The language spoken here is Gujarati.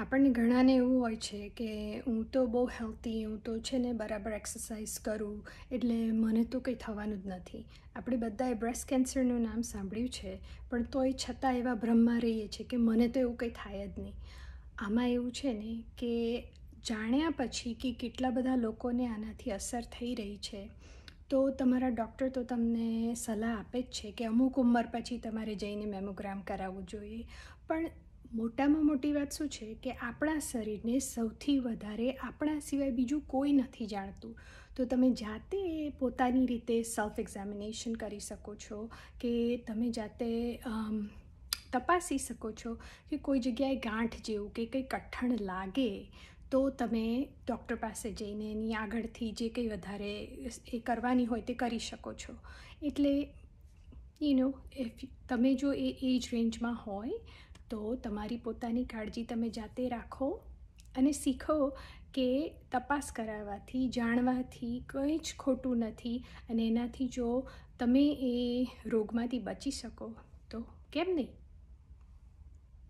આપણને ઘણાને એવું હોય છે કે હું તો બહુ હેલ્ધી હું તો છે ને બરાબર એક્સરસાઇઝ કરું, એટલે મને તો કંઈ થવાનું જ નથી. આપણે બધાએ બ્રેસ્ટ કેન્સરનું નામ સાંભળ્યું છે, પણ તોય છતાં એવા ભ્રમમાં રહીએ છીએ કે મને તો એવું કંઈ થાય જ નહીં. આમાં એવું છે ને કે જાણ્યા પછી કે કેટલા બધા લોકોને આનાથી અસર થઈ રહી છે, તો તમારા ડૉક્ટર તો તમને સલાહ આપે જ છે કે અમુક ઉંમર પછી તમારે જઈને મેમોગ્રામ કરાવવું જોઈએ. પણ મોટામાં મોટી વાત શું છે કે આપણા શરીરને સૌથી વધારે આપણા સિવાય બીજું કોઈ નથી જાણતું. તો તમે જાતે પોતાની રીતે સેલ્ફ એક્ઝામિનેશન કરી શકો છો કે તમે જાતે તપાસી શકો છો કે કોઈ જગ્યાએ ગાંઠ જેવું કે કંઈ કઠણ લાગે તો તમે ડૉક્ટર પાસે જઈને એની આગળથી જે કંઈ વધારે એ કરવાની હોય તે કરી શકો છો. એટલે યુ નો ઇફ તમે જો એ એજ રેન્જમાં હોય તો તમારી પોતાની કાળજી તમે જાતે રાખો અને શીખો કે તપાસ કરાવવાથી, જાણવાથી કંઈ જ ખોટું નથી અને એનાથી જો તમે એ રોગમાંથી બચી શકો તો, કેમ નહીં?